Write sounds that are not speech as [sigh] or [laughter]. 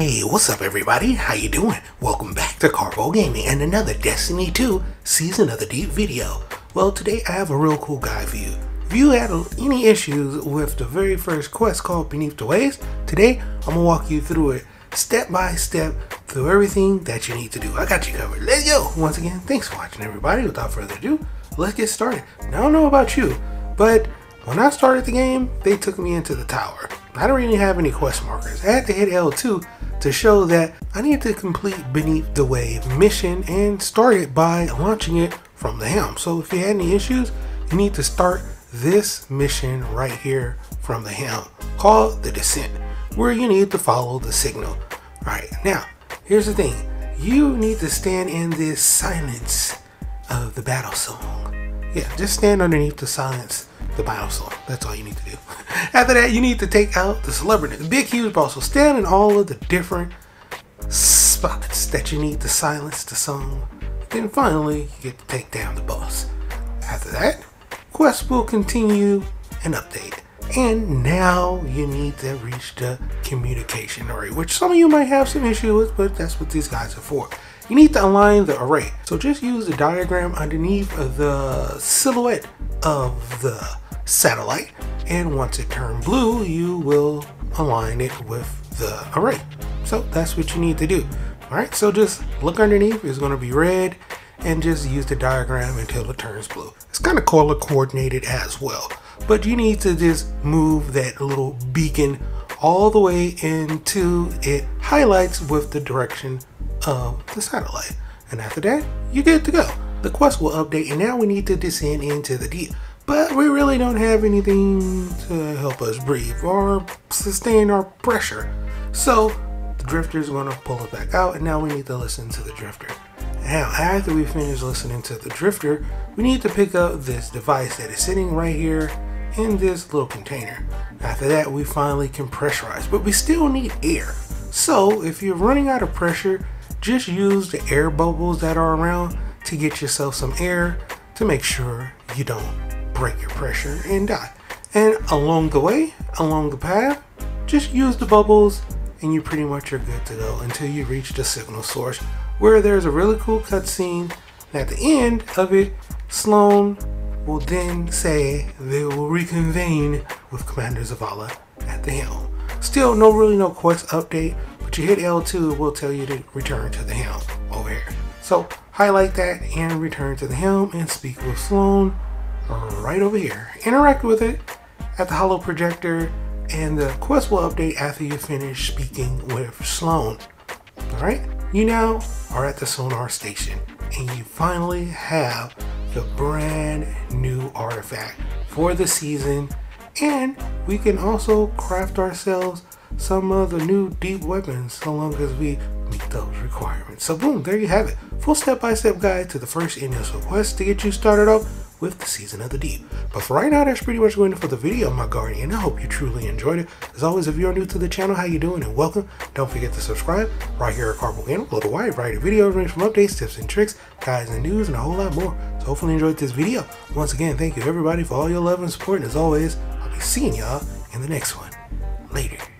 Hey, what's up everybody? How you doing? Welcome back to Karpo Gaming and another Destiny 2 Season of the Deep video. Well, today I have a real cool guide for you. If you had any issues with the very first quest called Beneath the Waves, today I'm gonna walk you through it step by step through everything that you need to do. I got you covered. Let's go! Once again, thanks for watching everybody. Without further ado, let's get started. Now, I don't know about you, but when I started the game, they took me into the tower. I didn't really have any quest markers. I had to hit L2 to show that I need to complete Beneath the Wave mission and start it by launching it from the helm. So if you had any issues, you need to start this mission right here from the helm called the Descent, where you need to follow the signal. Alright, now, here's the thing. You need to stand in this silence of the battle song. Yeah, just stand underneath the silence, the song. That's all you need to do. [laughs] After that, you need to take out the celebrity, the big huge boss. So stand in all of the different spots that you need to silence the song. Then finally, you get to take down the boss. After that, quest will continue and update. And now you need to reach the communication array, which some of you might have some issue with, but that's what these guys are for. You need to align the array. So just use the diagram underneath the silhouette of the satellite. And once it turns blue, you will align it with the array. So that's what you need to do. All right, so just look underneath, it's gonna be red and just use the diagram until it turns blue. It's kind of color coordinated as well, but you need to just move that little beacon all the way into it highlights with the direction of the satellite. And after that, you're good to go. The quest will update and now we need to descend into the deep. But we really don't have anything to help us breathe or sustain our pressure. So the drifter is going to pull it back out and now we need to listen to the drifter. Now, after we finish listening to the drifter, we need to pick up this device that is sitting right here in this little container. After that, we finally can pressurize, but we still need air. So if you're running out of pressure, just use the air bubbles that are around to get yourself some air to make sure you don't break your pressure and die. And along the way, along the path, just use the bubbles and you pretty much are good to go until you reach the signal source where there's a really cool cutscene. And at the end of it, Sloane will then say they will reconvene with Commander Zavala at the helm. Still, no really no quest update, but you hit L2, it will tell you to return to the helm over here. So highlight that and return to the helm and speak with Sloane right over here. Interact with it at the hollow projector and the quest will update after you finish speaking with Sloane. Alright, you now are at the sonar station and you finally have the brand new artifact for the season and we can also craft ourselves some of the new deep weapons so long as we meet those requirements. So boom, there you have it. Full step-by-step -step guide to the first initial quest to get you started off with the Season of the Deep. But for right now, that's pretty much going for the video, my guardian. I hope you truly enjoyed it. As always, if you're new to the channel, how you doing and welcome. Don't forget to subscribe right here at Gaming. Upload a wide variety of videos range from updates, tips and tricks, guides and news, and a whole lot more. So hopefully you enjoyed this video. Once again, thank you everybody for all your love and support. And as always, I'll be seeing y'all in the next one. Later.